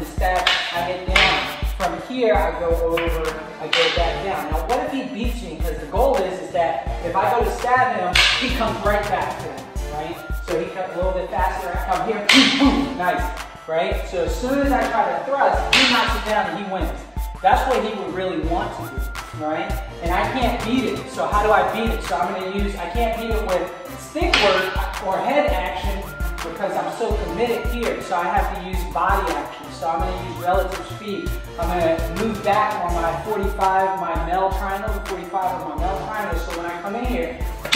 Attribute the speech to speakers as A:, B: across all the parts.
A: to stab, I get down. From here, I go over, I go back down. Now, what if he beats me? Because the goal is, is that if I go to stab him, he comes right back to me, right? So he comes a little bit faster, I come here, boom, boom, nice, right? So as soon as I try to thrust, he knocks it down and he wins. That's what he would really want to do, right? And I can't beat it, so how do I beat it? So I'm gonna use, I can't beat it with stick work or head action because I'm so committed here, so I have to use body action. So I'm gonna use relative speed. I'm gonna move back on my 45, my male triangle, 45 of my male triangle. So when I come in here,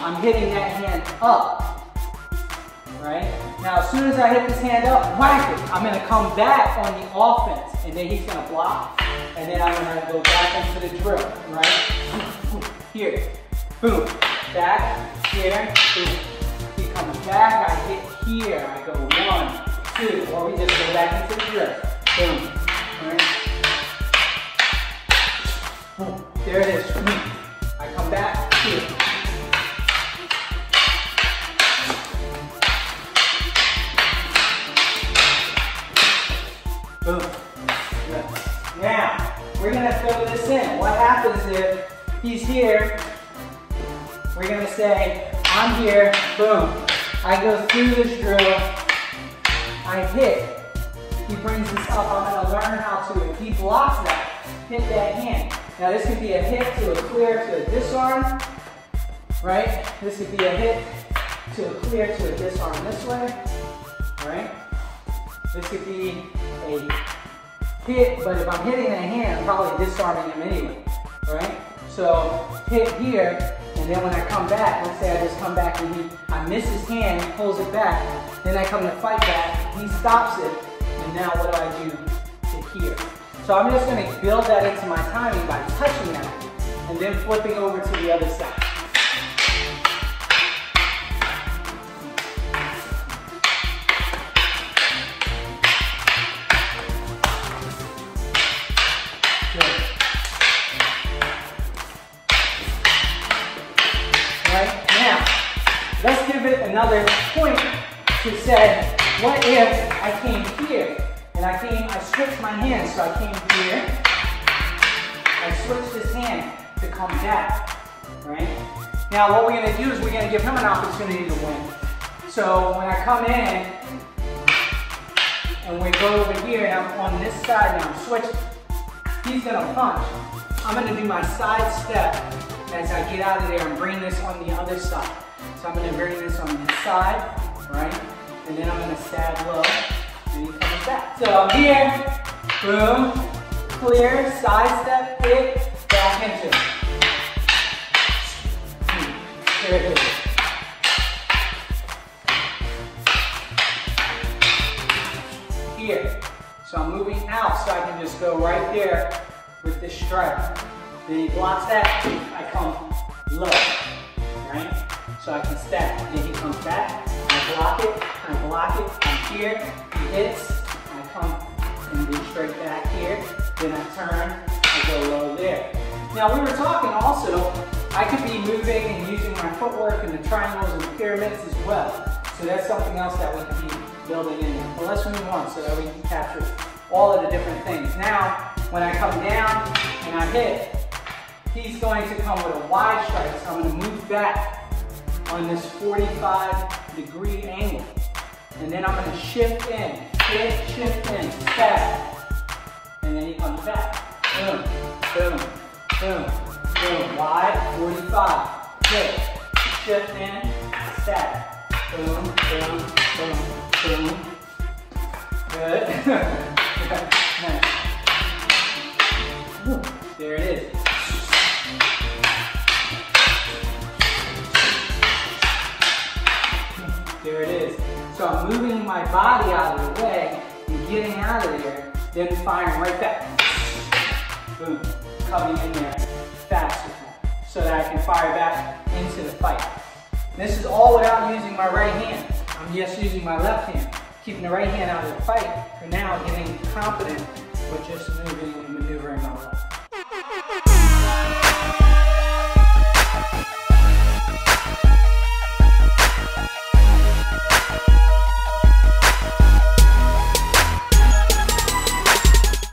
A: I'm hitting that hand up, right? Now, as soon as I hit this hand up, whack it. I'm gonna come back on the offense, and then he's gonna block, and then I'm gonna go back into the drill, right? Here, boom, back, here, boom. He comes back, I hit here, I go one, two, or we just go back into the drill, boom? There it is, I come back, here. Boom. Now, we're gonna fill this in. What happens if he's here? We're gonna say, I'm here, boom. I go through this drill, I hit. He brings this up, I'm gonna learn how to, if he blocks that, hit that hand. Now this could be a hit to a clear to a disarm, right? This could be a hit to a clear to a disarm this way, right? This could be a hit, but if I'm hitting a hand, I'm probably disarming him anyway, right? So hit here, then when I come back, let's say I just come back and he, I miss his hand, pulls it back, then I come to fight back, he stops it, and now what do I do to here? So I'm just gonna build that into my timing by touching that, and then flipping over to the other side. Another point to say, what if I came here and I came, I switched my hand, So I came here, I switched his hand to come back, right? Now what we're gonna do is we're gonna give him an opportunity to win. So when I come in and we go over here and I'm on this side now, I'm switching, he's gonna punch. I'm gonna do my side step as I get out of there and bring this on the other side. So I'm gonna bring this on this side, right? And then I'm gonna stab low, and he comes back. So I'm here, boom, clear, side step, hit, back into it. Hmm, it is. Here. So I'm moving out so I can just go right there with this strike. Then he blocks that, I come low? So I can step. Then he comes back, I block it, I block it, I'm here, he hits, I come and then straight back here, then I turn, I go low there. Now we were talking also, I could be moving and using my footwork and the triangles and the pyramids as well. So that's something else that we can be building in there. Let's move on so that we can capture all of the different things. Now, when I come down and I hit, he's going to come with a wide strike. So I'm gonna move back on this 45 degree angle. And then I'm gonna shift in, hit, shift in, stab. And then he comes back. Boom, boom, boom, boom. Wide, 45. Hit, shift in, stab. Boom, boom, boom, boom. Good. nice. So I'm moving my body out of the way and getting out of there, then firing right back. Boom. Coming in there fast with that. So that I can fire back into the fight. This is all without using my right hand. I'm just using my left hand. Keeping the right hand out of the fight. For now, getting confident with just moving and maneuvering my left.